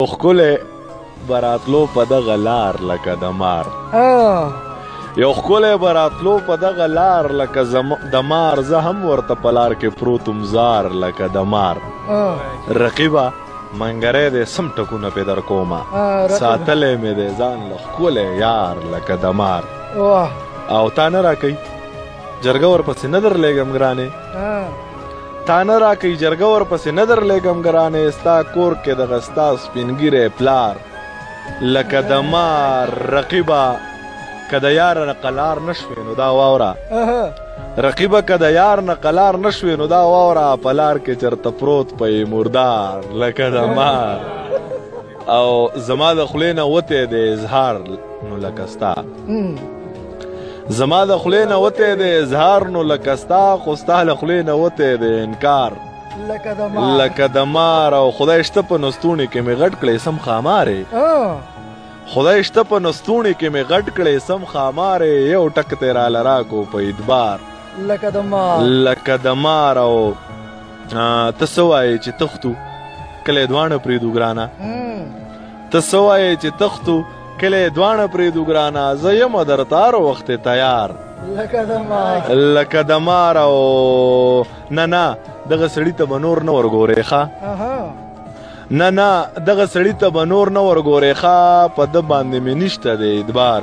خو ښکلی به راتلو په دغه لار لکه د مار یو ښکلی به راتلو په دغه لار لکه د مار زه هم ورته په لار کې پروت وم زار لکه د مار رقیبه منګری دی سم ټکونه پې در کومه ساتلی مې دی ځان له ښکلی یار لکه د مار او تا نه راکوي جرګه ورپسې نه درلېږم ګرانې تا نه راکوي جرګه ورپسې نه درلېږم ګرانې ستا کور کې دغه ستا سپینګیری پلار لکه د مار رقیبه که د یار نه قلار نه شوې نو دا واوره رقیبه که د یار نه قلار نه شوې نو دا واوره په لار کې چېرته پروت په یې مردار لکه د مار او زما د خلې نه وته د اظهار نو لکستا زما د خلې نه وته د اظهار نو لکستا خو ستا له خلې نه وته د انکار لکه د مار او خدای شته په نستونې کې مې غټ کړې سم خامارې خدای شته په نستونې کې مې غټ کړې سم خامارې یو ټک تیرا لرا کو په ادبار لکه د مار لکه د مار او ته څه وایې چې تختو کله دواړه پرېږدو ګرانه ته څه وایې چې تختو کله دواړه پرېږدو ګرانه زه یم درته هر وخت تیار لکه د مار او نه نه دغه سړي ته به نور نه ورګورې ښه نه نه دغه سړي ته به نور نه ورګورې ښه په ده باندې مې نشته دی اعتبار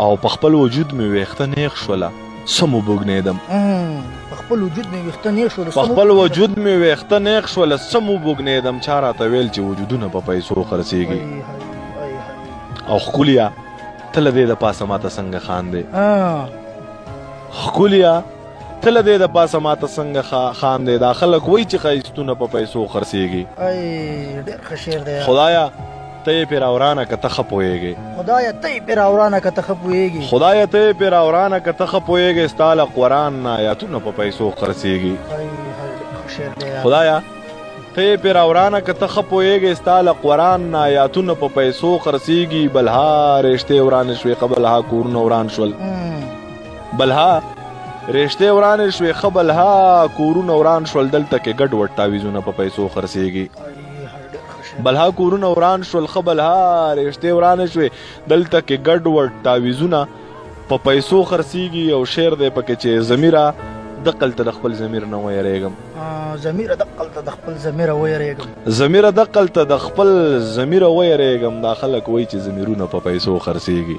او په خپل وجود مې ویښته نیغ شوله سمو بوګنیدم په خپل وجود مې ویښته نیغ شوله په خپل وجود مې ویښته نیغ شوله سمو بوګنیدم چا راته ویل چې وجودونه په پیسو خرڅېږي او ښکلیا ته له دې د پاسه ماته څنګه خاندې ښکلیا ته له دې د پاسه ماته څنګه خان دی دا خلک وایي چې ښایستونه په پیسو خرڅېږي خدایا ته یې پرې راورانه که ته ښه پوهېږې. خدایه ته یې پرې راورانه که ته ښه پوهېږې. خدایه ته یې پرې راورانه که ته ښه پوهېږې ستا له قرآن نه آیاتونه په پیسو خرڅېږي. خدایه ته یې پرې راورانه که ته ښه پوهېږې ستا له قرآن نه آیاتونه په پیسو خرڅېږي بلها رشتې ورانې شوې ښه بلها کورونه وران شول بلها رشتې ورانې شوې ښه بلها کورونه وران شول دلته کې ګډوډ تعویذونه په پیسو خرڅېږي. بلها کورونه وران شول خه بلها رشته وران شوې دلته کې ګډ ور تعویزونه په پیسو خرڅيږي او شعر دی پکې چې زمیره دقل ته د خپل ضمیر نه ویریږم ضمیر دقل ته د خپل ضمیر ویریږم ضمیر دقل ته د خپل ضمیر ویریږم دا خلک وای چې ضمیرونه په پیسو خرڅيږي